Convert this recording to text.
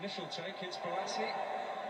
initial take, it's Balassi.